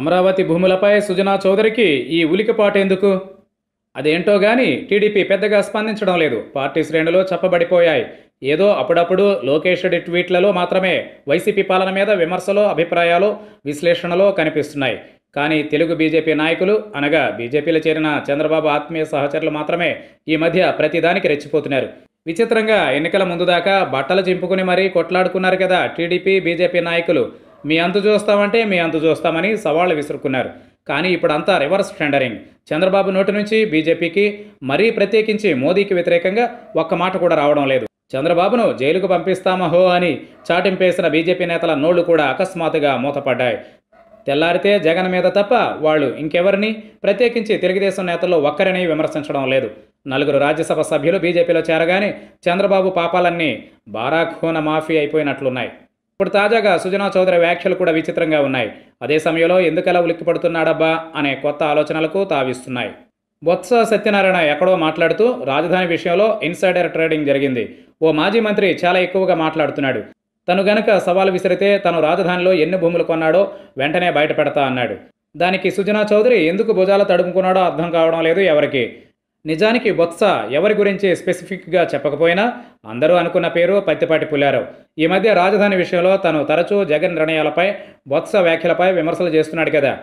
అమరావతి భూములపై సుజనా చౌదరికి ఈ ఉలికిపాటు ఎందుకు అదేంటో గాని టీడీపీ పెద్దగా స్పందించడం లేదు. పార్టీ శ్రేణులు చెప్పబడిపోయాయి. ఏదో అప్పుడప్పుడు లోకేషుడి ట్వీట్లలో మాత్రమే వైసీపీ పాలన మీద విమర్శలు అభిప్రాయాలు విశ్లేషణలో కనిపిస్తున్నాయి. కానీ తెలుగు బీజేపీ నాయకులు అనగా బీజేపీలో చేరిన చంద్రబాబు ఆత్మీయ సహచరులు మాత్రమే ఈ మధ్య ప్రతిదానికి రెచ్చిపోతున్నారు. విచిత్రంగా ఎన్నికల ముందు దాకా బట్టలు చింపుకుని మరీ కొట్లాడుకున్నారు కదా టీడీపీ బీజేపీ నాయకులు. మీ అంత చూస్తామంటే మీ అంత చూస్తామని సవాళ్ళు విసురుకున్నారు. కానీ ఇప్పుడంతా రివర్స్ టెండరింగ్. చంద్రబాబు నోటి నుంచి బీజేపీకి మరీ ప్రత్యేకించి మోదీకి వ్యతిరేకంగా ఒక్క మాట కూడా రావడం లేదు. చంద్రబాబును జైలుకు పంపిస్తామహో అని చాటింపేసిన బీజేపీ నేతల నోళ్ళు కూడా అకస్మాత్తుగా మూతపడ్డాయి. తెల్లారితే జగన్ మీద తప్ప వాళ్ళు ఇంకెవరిని? ప్రత్యేకించి తెలుగుదేశం నేతల్లో ఒక్కరిని విమర్శించడం లేదు. నలుగురు రాజ్యసభ సభ్యులు బీజేపీలో చేరగానే చంద్రబాబు పాపాలన్నీ బారాఖూన మాఫీ అయిపోయినట్లున్నాయి. ఇప్పుడు తాజాగా సుజనా చౌదరి వ్యాఖ్యలు కూడా విచిత్రంగా ఉన్నాయి. అదే సమయంలో ఎందుకలా ఉలిక్కిపడుతున్నాడబ్బా అనే కొత్త ఆలోచనలకు తావిస్తున్నాయి. బొత్స సత్యనారాయణ ఎక్కడో మాట్లాడుతూ రాజధాని విషయంలో ఇన్సైడర్ ట్రేడింగ్ జరిగింది. ఓ మాజీ మంత్రి చాలా ఎక్కువగా మాట్లాడుతున్నాడు. తను గనక సవాల్ విసిరితే తను రాజధానిలో ఎన్ని భూములు కొన్నాడో వెంటనే బయట పెడతా అన్నాడు. దానికి సుజనా చౌదరి ఎందుకు భుజాలు తడుముకున్నాడో అర్థం కావడం లేదు ఎవరికి. నిజానికి బొత్స ఎవరి గురించి స్పెసిఫిక్గా చెప్పకపోయినా అందరూ అనుకున్న పేరు పత్తిపాటి పుల్లారావు. ఈ మధ్య రాజధాని విషయంలో తను తరచూ జగన్ నిర్ణయాలపై బొత్స వ్యాఖ్యలపై విమర్శలు చేస్తున్నాడు కదా.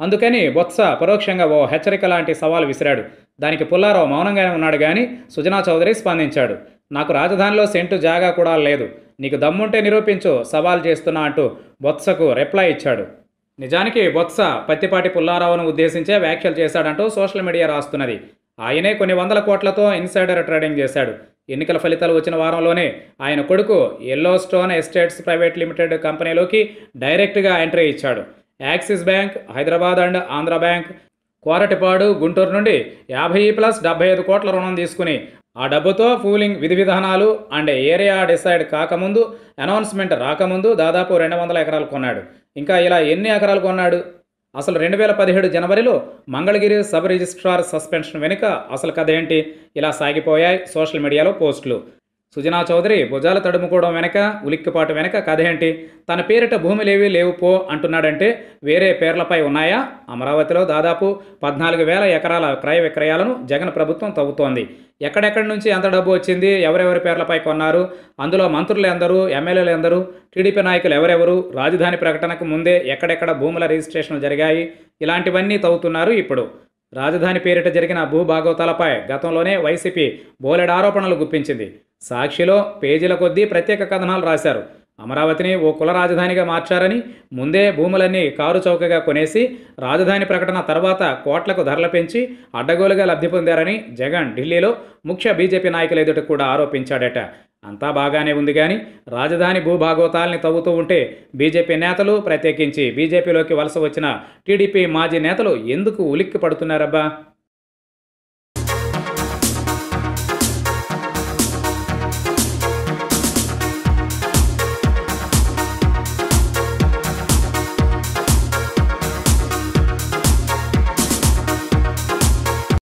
అందుకని బొత్స పరోక్షంగా ఓ హెచ్చరిక లాంటి సవాల్ విసిరాడు. దానికి పుల్లారావు మౌనంగానే ఉన్నాడు కానీ సుజనా చౌదరి స్పందించాడు. నాకు రాజధానిలో సెంటు జాగా కూడా లేదు. నీకు దమ్ముంటే నిరూపించు సవాల్ చేస్తున్నా అంటూ బొత్సకు రిప్లై ఇచ్చాడు. నిజానికి బొత్స పత్తిపాటి పుల్లారావును ఉద్దేశించే వ్యాఖ్యలు చేశాడంటూ సోషల్ మీడియా రాస్తున్నది. ఆయనే కొన్ని వందల కోట్లతో ఇన్సైడర్ ట్రేడింగ్ చేశాడు. ఎన్నికల ఫలితాలు వచ్చిన వారంలోనే ఆయన కొడుకు yellow stone estates private limited కంపెనీలోకి డైరెక్ట్గా ఎంట్రీ ఇచ్చాడు. Axis Bank Hyderabad and Andhra Bank Koratipadu Guntur నుండి యాభై ప్లస్ డెబ్బై ఐదు కోట్ల రుణం తీసుకుని ఆ డబ్బుతో ఫూలింగ్ విధి విధానాలు అండ్ ఏరియా డిసైడ్ కాకముందు అనౌన్స్మెంట్ రాకముందు దాదాపు రెండు వందల ఎకరాలు కొన్నాడు. ఇంకా ఇలా ఎన్ని ఎకరాలు కొన్నాడు? అసలు రెండు వేల పదిహేడు జనవరిలో మంగళగిరి సబ్ రిజిస్ట్రార్ సస్పెన్షన్ వెనుక అసలు కథ ఏంటి? ఇలా సాగిపోయాయి సోషల్ మీడియాలో పోస్టులు. సుజనా చౌదరి భుజాలు తడుముకోవడం వెనక ఉలిక్కిపాటు వెనక కథ ఏంటి? తన పేరిట భూములేవి లేవు పో అంటున్నాడంటే వేరే పేర్లపై ఉన్నాయా? అమరావతిలో దాదాపు పద్నాలుగు వేల ఎకరాల క్రయ విక్రయాలను జగన్ ప్రభుత్వం తవ్వుతోంది. ఎక్కడెక్కడి నుంచి ఎంత డబ్బు వచ్చింది? ఎవరెవరి పేర్లపై కొన్నారు? అందులో మంత్రులు ఎందరు ఎమ్మెల్యేలు ఎందరు టీడీపీ నాయకులు ఎవరెవరు? రాజధాని ప్రకటనకు ముందే ఎక్కడెక్కడ భూముల రిజిస్ట్రేషన్లు జరిగాయి? ఇలాంటివన్నీ తవ్వుతున్నారు ఇప్పుడు. రాజధాని పేరిట జరిగిన భూభాగవతాలపై గతంలోనే వైసీపీ బోలెడు ఆరోపణలు గుప్పించింది. సాక్షిలో పేజీల కొద్దీ ప్రత్యేక కథనాలు రాశారు. అమరావతిని ఓ కుల రాజధానిగా మార్చారని ముందే భూములన్నీ కారు చౌకగా కొనేసి రాజధాని ప్రకటన తర్వాత కోట్లకు ధరలు పెంచి అడ్డగోలుగా లబ్ధి పొందారని జగన్ ఢిల్లీలో ముఖ్య బీజేపీ నాయకుల ఎదుట కూడా ఆరోపించాడట. అంతా బాగానే ఉంది కానీ రాజధాని భూభాగోతాల్ని తవ్వుతూ ఉంటే బీజేపీ నేతలు ప్రత్యేకించి బీజేపీలోకి వలస వచ్చిన టీడీపీ మాజీ నేతలు ఎందుకు ఉలిక్కి పడుతున్నారబ్బా